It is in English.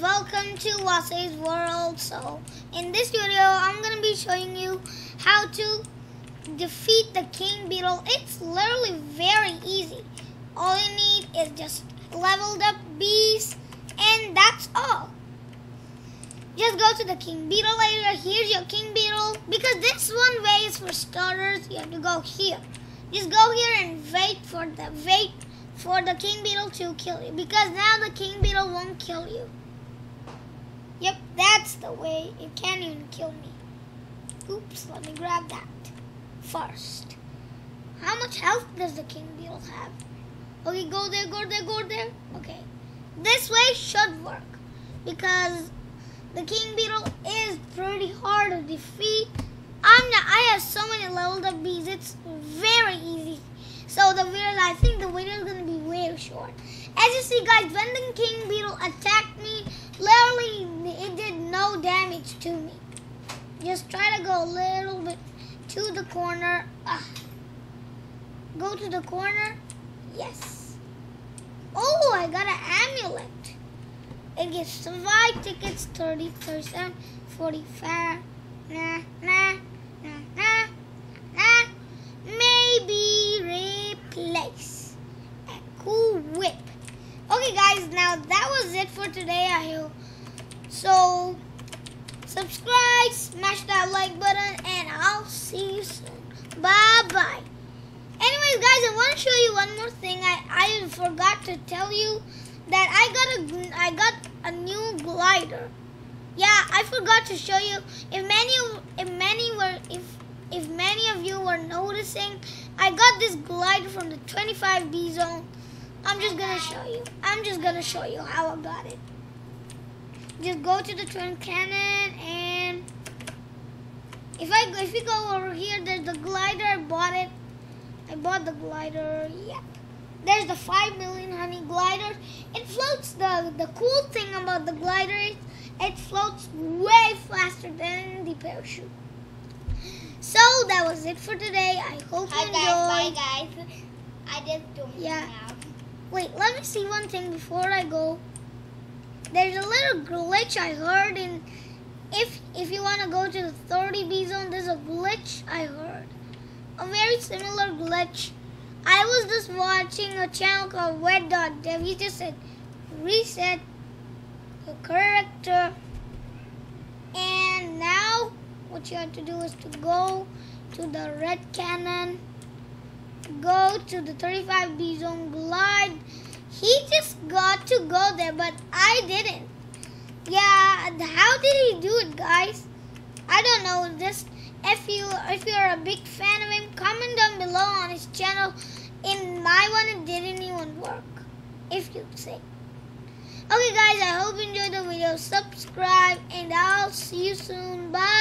welcome to Wasay's World. So, in this video, I'm gonna be showing you how to defeat the King Beetle. It's literally very easy. All you need is just leveled up bees, and that's all. Just go to the King Beetle area. Here's your King Beetle. Because this one way is for starters, you have to go here. Just go here and wait for the wait for the king beetle to kill you because now the king beetle won't kill you. Yep, that's the way. It can't even kill me. Oops, let me grab that first. How much health does the king beetle have? Okay, go there, go there, go there. Okay. This way should work because the king beetle is pretty hard to defeat. I'm not, I have so many leveled up bees. It's very easy so the video, I think the video is going to be way short. As you see guys, when the king beetle attacked me, literally damage to me. Just try to go a little bit to the corner. Uh, go to the corner. Yes. Oh, I got an amulet. It gives 5 tickets, 30, 37, 45. Nah, nah, nah, nah, nah. Maybe replace a cool whip. Okay, guys, now that was it for today. I hope so. Subscribe, smash that like button, and I'll see you soon. Bye bye. Anyways, guys, I want to show you one more thing. I, I forgot to tell you that I got a I got a new glider. Yeah, I forgot to show you. If many if many were if if many of you were noticing, I got this glider from the 25 Bee zone. I'm just gonna show you. I'm just gonna show you how I got it. Just go to the twin cannon and if I if you go over here, there's the glider. I bought it. I bought the glider. Yep. There's the five million honey glider. It floats. The the cool thing about the glider is it floats way faster than the parachute. So that was it for today. I hope Hi you guys, enjoyed. bye guys. I just don't Yeah. now. Wait, let me see one thing before I go. There's a little glitch I heard in if if you want to go to the 30 Bee zone, there's a glitch I heard. A very similar glitch. I was just watching a channel called Red Dot Dev. He just said reset your character. And now what you have to do is to go to the red cannon go to the 35 Bee zone glide. He just got to go there, but I didn't. Yeah, how did he do it, guys? I don't know. Just if you if you're a big fan of him, comment down below on his channel. In my one, it didn't even work. If you say. Okay, guys. I hope you enjoyed the video. Subscribe, and I'll see you soon. Bye.